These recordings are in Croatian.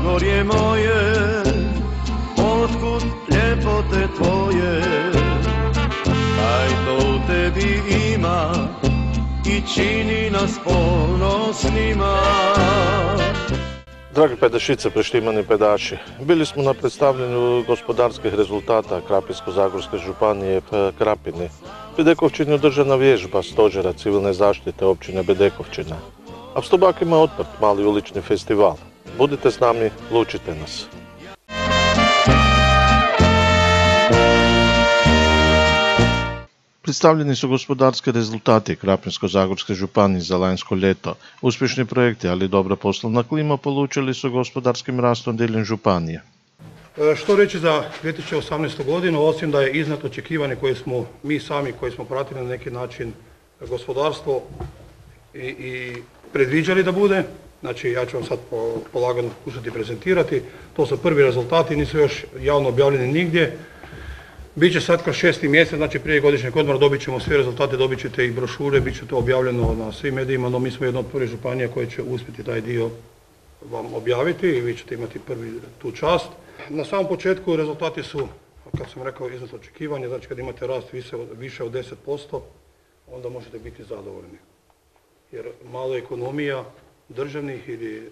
Zagorje moje, otkud ljepote tvoje, kaj to u tebi ima i čini nas ponosnima. Dragi pedašice, preštimani pedaši, bili smo na predstavljanju gospodarskih rezultata Krapinsko-Zagorske županije p- Krapini. Bedekovčini održana vježba stožera civilne zaštite općine Bedekovčina. A v Stobakima je otprt mali ulični festival. Budite s nami, lučite nas. Predstavljeni su gospodarski rezultati Krapinsko-Zagorske županije za lanjsko ljeto. Uspješni projekti, ali i dobra poslovna klima polučili su gospodarskim rastom diljem županije. E, Što reći za 2018. godinu, osim da je iznad očekivanje koje smo mi sami, koji smo pratili na neki način gospodarstvo i, i predviđali da bude, znači ja ću vam sad po- polagano pokušati prezentirati, to su prvi rezultati, nisu još javno objavljeni nigdje. Biće sad kroz šesti mjesec, znači prije godišnjeg odmora dobit ćemo sve rezultate, dobit ćete i brošure, bit će to objavljeno na svim medijima, no mi smo jedna od prvih županija koje će uspjeti taj dio vam objaviti i vi ćete imati prvi tu čast. Na samom početku rezultati su, kako sam rekao, iznad očekivanja, znači kad imate rast više od, više od 10%, onda možete biti zadovoljni. Jer malo ekonomija državnih ili e,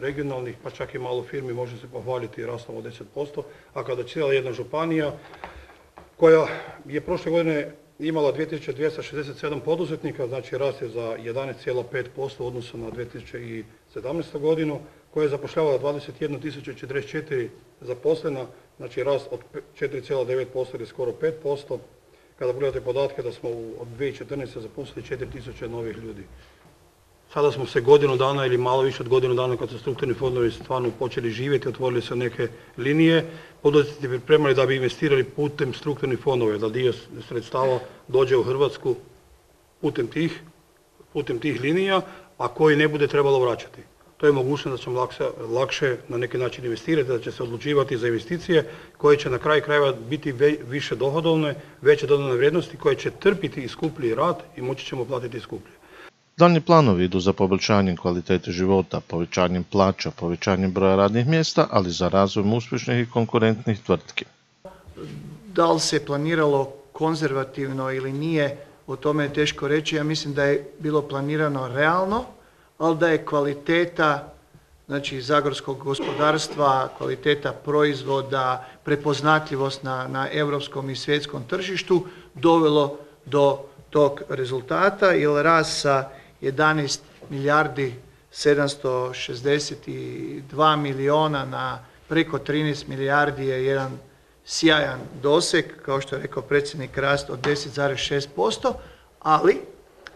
regionalnih, pa čak i malo firmi može se pohvaliti rastom od 10%, a kada cijela jedna županija koja je prošle godine imala 2267 poduzetnika, znači rast je za 11,5% u odnosu na 2017. godinu, koja je zapošljavala 21.044 zaposlena, znači rast od pe- 4,9% ili skoro 5%. Kada pogledate podatke da smo od 2014. zaposlili 4000 novih ljudi. Sada smo se godinu dana ili malo više od godinu dana kad su strukturni fondovi stvarno počeli živjeti, otvorili se neke linije, poduzetnici pripremali da bi investirali putem strukturnih fondova, da dio sredstava dođe u Hrvatsku putem tih, putem tih linija, a koji ne bude trebalo vraćati. To je mogućnost da ćemo lakše, lakše na neki način investirati, da će se odlučivati za investicije koje će na kraju krajeva biti ve- više dohodovne, veće dodane vrijednosti, koje će trpiti i skuplji rad i moći ćemo platiti skuplje. Daljnji planovi idu za poboljšanjem kvalitete života, povećanjem plaća, povećanjem broja radnih mjesta, ali za razvojem uspješnih i konkurentnih tvrtki. Da li se planiralo konzervativno ili nije, o tome je teško reći. Ja mislim da je bilo planirano realno, ali da je kvaliteta znači zagorskog gospodarstva, kvaliteta proizvoda, prepoznatljivost na, na europskom i svjetskom tržištu dovelo do tog rezultata, jer rast sa 11 milijardi 762 miliona na preko 13 milijardi je jedan sjajan doseg, kao što je rekao predsjednik, rast od 10,6%, ali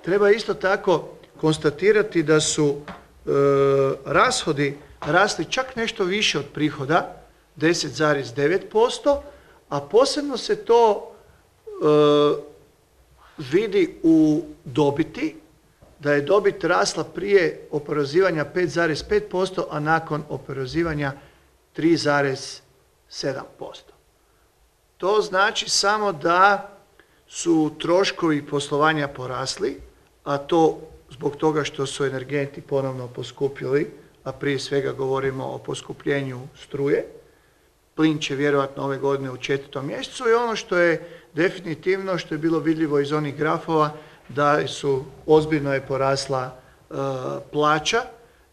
treba isto tako konstatirati da su e, rashodi rasli čak nešto više od prihoda, 10,9%, a posebno se to e, vidi u dobiti, da je dobit rasla prije oporezivanja 5,5%, a nakon oporezivanja 3,7%. To znači samo da su troškovi poslovanja porasli, a to zbog toga što su energenti ponovno poskupili, a prije svega govorimo o poskupljenju struje. Plin će vjerojatno ove godine u četvrtom mjesecu i ono što je definitivno, što je bilo vidljivo iz onih grafova, da su ozbiljno je porasla e, plaća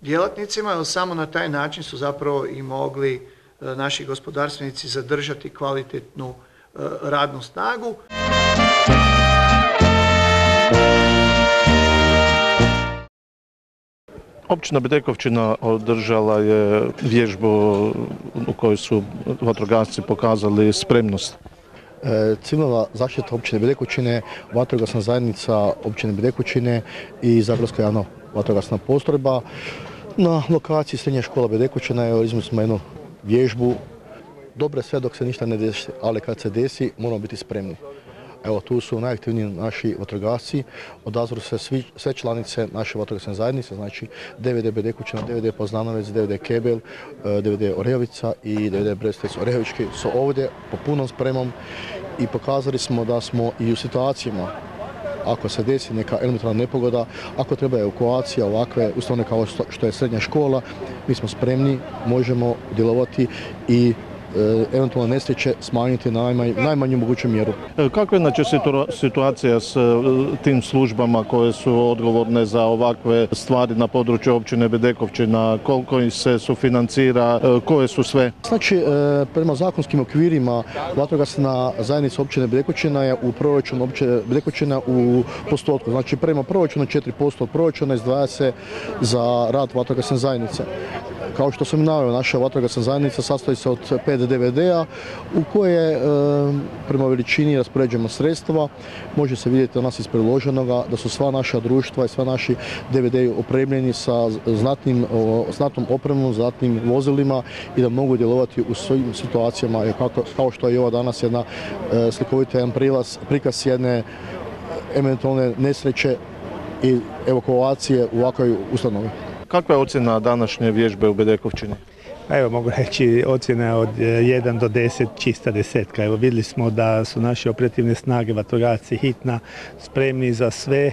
djelatnicima, jer samo na taj način su zapravo i mogli e, naši gospodarstvenici zadržati kvalitetnu e, radnu snagu. Općina Bedekovčina održala je vježbu u kojoj su vatrogasci pokazali spremnost. E, Civilna zaštita općine Bedekućine, vatrogasna zajednica općine Bedekućine i Zagorska javna vatrogasna postrojba. Na lokaciji srednje škola Bedekućina je smo jednu vježbu. Dobro je sve dok se ništa ne desi, ali kad se desi moramo biti spremni. Evo tu su najaktivniji naši vatrogasci, odazvali se sve članice naše vatrogasne zajednice, znači DVD Bedekućina, DVD Poznanovec, DVD Kebel, DVD Orejovica i DVD Brestec Orejovički su ovdje po punom spremom i pokazali smo da smo i u situacijama. Ako se desi neka elementarna nepogoda, ako treba evakuacija ovakve ustanove kao što je srednja škola, mi smo spremni, možemo djelovati i e, eventualne nesreće smanjiti na najmanj, najmanju moguću mjeru. E, Kakva je znači situa- situacija s e, tim službama koje su odgovorne za ovakve stvari na području općine Bedekovčina? Koliko ih se sufinancira? Koje su sve? Znači, prema zakonskim okvirima vatrogasna zajednica općine Bedekočina je u proračunu općine Bedekočina u postotku. Znači, prema proračunu 4% od proračuna izdvaja se za rad vatrogasne zajednice. Kao što sam naveo, naša vatrogasna zajednica sastoji se od 5 DVD-a u koje e, prema veličini raspoređujemo sredstva. Može se vidjeti od nas iz priloženoga da su sva naša društva i sva naši DVD opremljeni sa znatnim, znatnom opremom, znatnim vozilima i da mogu djelovati u svim situacijama jer kako, kao što je ova danas jedna e, slikovita jedan prilaz, prikaz jedne eventualne nesreće i evakuacije u ovakvoj ustanovi. Kakva je ocjena današnje vježbe u Bedekovčini? Evo mogu reći ocjena od e, 1 do 10 čista desetka. Evo vidjeli smo da su naše operativne snage, vatrogasci, hitna, spremni za sve.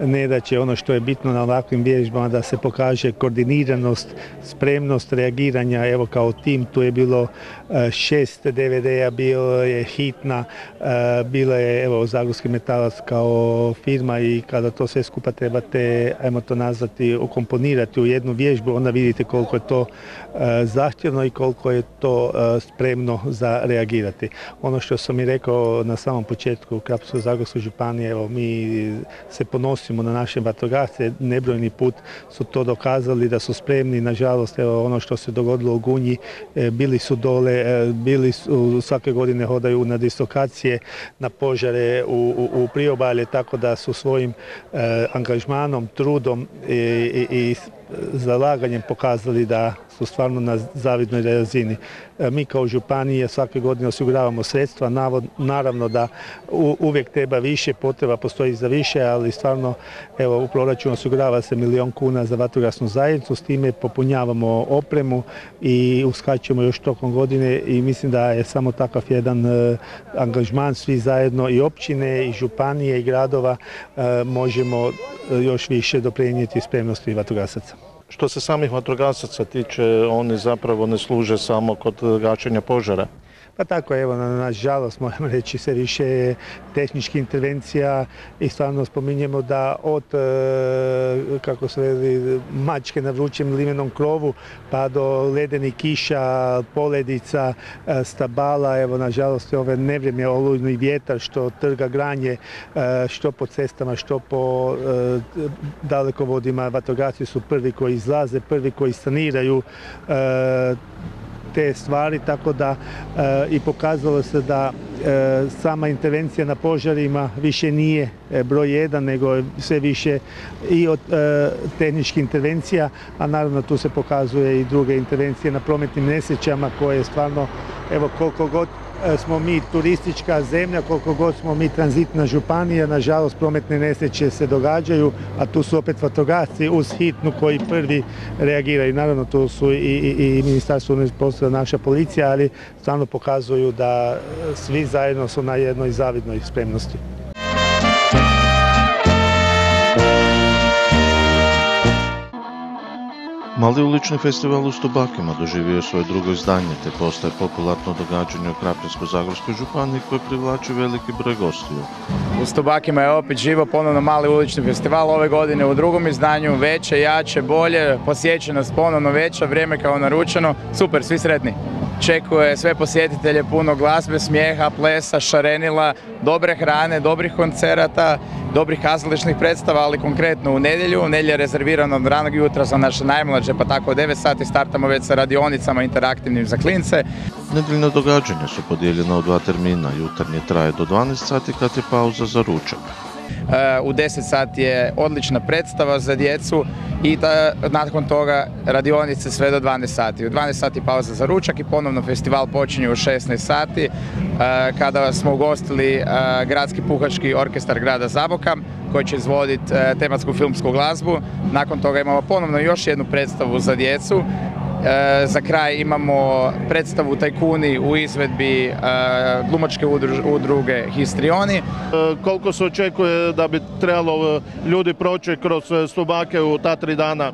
Ne da će ono što je bitno na ovakvim vježbama da se pokaže koordiniranost, spremnost reagiranja. Evo kao tim tu je bilo e, šest DVD-a, bilo je hitna, e, bilo je evo Zagorski metalac kao firma i kada to sve skupa trebate, ajmo to nazvati, ukomponirati u jednu vježbu, onda vidite koliko je to e, zahtjevno i koliko je to e, spremno za reagirati. Ono što sam i rekao na samom početku Krapinsko-zagorske županije, evo mi se ponosimo na naše vatrogasce, nebrojni put su to dokazali da su spremni, nažalost evo ono što se dogodilo u Gunji, e, bili su dole, e, bili su svake godine hodaju na dislokacije, na požare u, u, u priobalje, tako da su svojim angažmanom, trudom i, i, i zalaganjem pokazali da su stvarno na zavidnoj razini. E, Mi kao županije svake godine osiguravamo sredstva, naravno da uvijek treba više, potreba postoji za više, ali stvarno u proračunu osigurava se milion kuna za vatrogasnu zajednicu, s time popunjavamo opremu i uskačemo još tokom godine i mislim da je samo takav jedan e, angažman svi zajedno i općine i županije i gradova e, možemo još više doprinijeti spremnosti vatrogasaca. Što se samih vatrogasaca tiče, oni zapravo ne služe samo kod gašenja požara. Pa tako, evo, na, nažalost, moram reći, sve više je intervencija i stvarno spominjemo da od, e, kako se veli, mačke na vrućem limenom krovu, pa do ledenih kiša, poledica, e, stabala, evo, nažalost, ove nevrijeme, olujni vjetar što trga granje, e, što po cestama, što po dalekovodima, vatrogasci su prvi koji izlaze, prvi koji saniraju te stvari, tako da e, i pokazalo se da e, sama intervencija na požarima više nije e, broj jedan, nego je sve više i od tehničkih intervencija, a naravno tu se pokazuje i druge intervencije na prometnim nesrećama koje stvarno, evo koliko god smo mi turistička zemlja, koliko god smo mi tranzitna županija, nažalost prometne nesreće se događaju, a tu su opet vatrogasci uz hitnu koji prvi reagiraju. Naravno tu su i, i, i ministarstvo unutarnjih naša policija, ali stvarno pokazuju da e, svi zajedno su na jednoj zavidnoj spremnosti. Mali ulični festival u Stubakima doživio je svoje drugo izdanje te postaje popularno događanje u Krapinsko-zagorskoj županiji koje privlači veliki broj gostiju. U Stubakima je opet živo ponovno mali ulični festival ove godine u drugom izdanju, veće, jače, bolje, posjećenost ponovno veća, vrijeme kao naručeno, super, svi sretni. Čekuje sve posjetitelje puno glazbe, smijeha, plesa, šarenila, dobre hrane, dobrih koncerata, dobrih kazališnih predstava, ali konkretno u nedjelju. Nedjelja je rezervirana od ranog jutra za naše najmlađe, pa tako u 9 sati startamo već sa radionicama interaktivnim za klince. Nedeljna događanja su podijeljena u dva termina. Jutarnje traje do 12 sati kad je pauza za ručak. U 10 sati je odlična predstava za djecu i nakon toga radionice sve do 12 sati. U 12 sati pauza za ručak i ponovno festival počinje u 16 sati e, kada smo ugostili e, Gradski puhački orkestar grada Zaboka koji će izvoditi e, tematsku filmsku glazbu. Nakon toga imamo ponovno još jednu predstavu za djecu za kraj imamo predstavu Tajkuni u izvedbi e, glumačke udruge Histrioni. E, Koliko se očekuje da bi trebalo e, ljudi proći kroz e, Stubake u ta tri dana?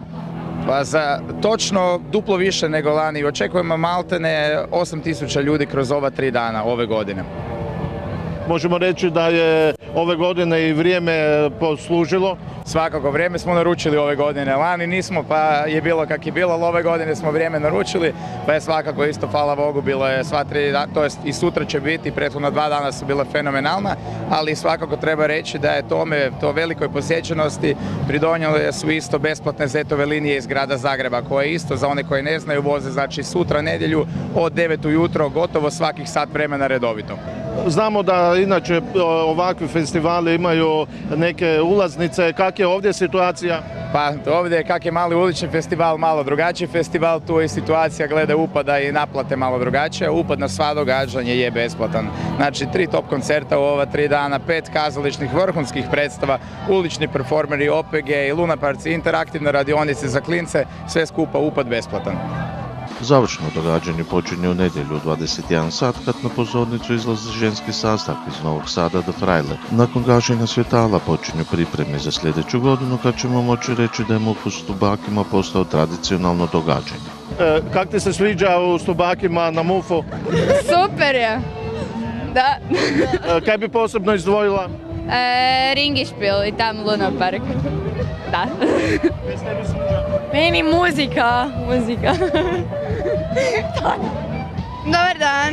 Pa za točno duplo više nego lani. Očekujemo maltene 8000 ljudi kroz ova tri dana ove godine. Možemo reći da je ove godine i vrijeme e, poslužilo. Svakako, vrijeme smo naručili ove godine. Lani nismo, pa je bilo kak je bilo, ali ove godine smo vrijeme naručili, pa je svakako isto, hvala Bogu, bilo je sva tri to jest i sutra će biti, prethodna dva dana su bila fenomenalna, ali svakako treba reći da je tome, to velikoj posjećenosti pridonijele su isto besplatne zetove linije iz grada Zagreba, koje isto, za one koji ne znaju, voze, znači sutra nedjelju od 9 ujutro, gotovo svakih sat vremena redovito. Znamo da inače ovakvi festivali imaju neke ulaznice. Kak je ovdje situacija? Pa ovdje kak je mali ulični festival, malo drugačiji festival, tu je situacija glede upada i naplate malo drugačija. Upad na sva događanja je besplatan. Znači tri top koncerta u ova tri dana, pet kazališnih vrhunskih predstava, ulični performeri, OPG i Lunaparci, interaktivne radionice za klince, sve skupa upad besplatan. Završno događanje počinje u nedjelju u 21 sat kad na pozornicu izlazi ženski sastav iz Novog Sada do Frajle. Nakon gaženja svjetala počinju pripreme za sljedeću godinu kad ćemo moći reći da je MUP u Stubakima postao tradicionalno događanje. E, kak ti se sviđa u Stubakima na MUF-u? Super je. Da. E, kaj bi posebno izdvojila? E, Ringišpil i tam Luna Park. Da. Meni muzika. Muzika. No, ¿verdad?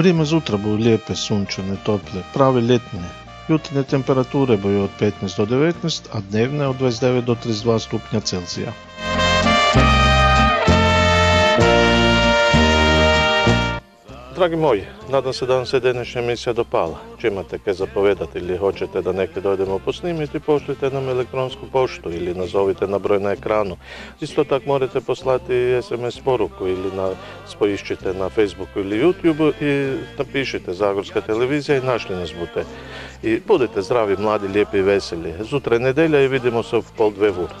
Vrijeme zutra boju lijepe, sunčane, tople, prave ljetne. Jutarnje temperature boju od 15 do 19, a dnevne od 29 do 32 stupnja Celzija. Dragi moji, nadam se da vam se današnja emisija dopala. Če imate kaj zapovedati ili hoćete da neke dojdemo posnimiti, pošljite nam elektronsku poštu ili nazovite na broj na ekranu. Isto tako morate poslati SMS poruku ili na, spoišćite na Facebooku ili YouTubeu i napišite Zagorska televizija i našli nas budete. I budite zdravi, mladi, lijepi i veseli. Zutra je nedelja i vidimo se u pol dve vura.